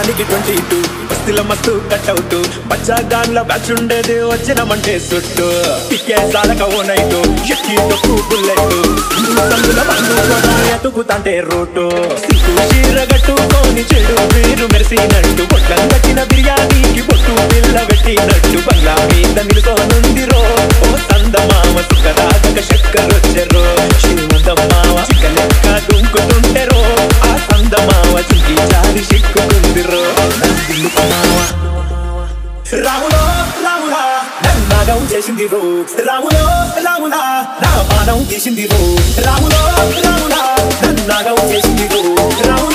Two twenty two బస్తిల మస్తు cutout బచ్చా గాన్ల batch ఉండేది వచ్చినమంటే సుట్టు. పికే సాలక ఓ నైటు ఎక్కి డొక్కు బుల్లెట్ సందుల బంధు కూడా ఎతుకుతాంటే రూటు. చీర కట్టుకొని చెడు మీరు మెరిసినట్టు. చేసింది రో. రాములో రాములా నా పానం తీసింది రో. రాములో రాములా నన్నాగం చేసింది రో. రాములో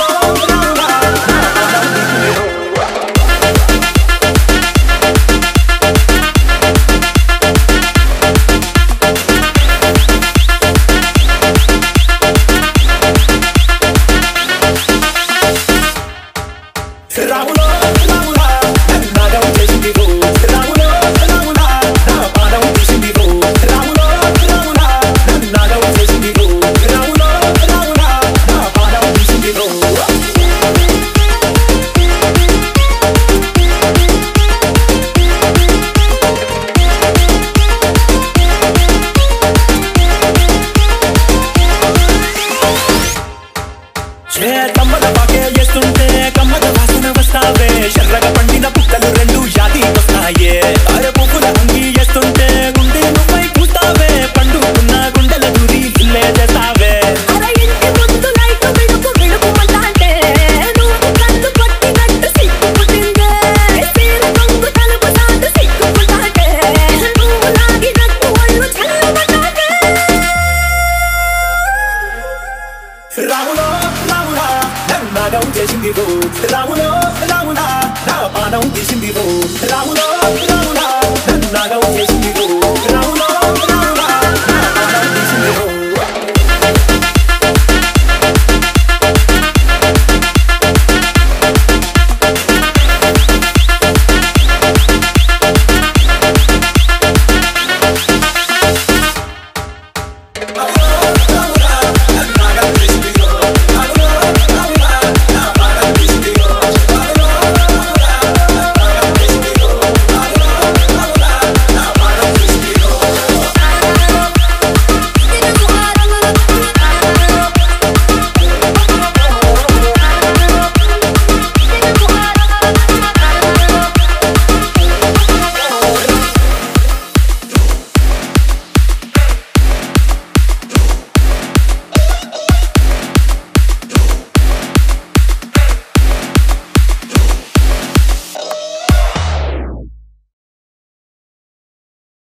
ఏ కమ్మగ పాకే చేస్తుంటే కమ్మగ వాసన వస్తావే నన్నాగం చేసింది రో. రాములో రాములా నా పానం తీసింది రో. రాములో రాములా నన్నాగం చేసింది రో రాములో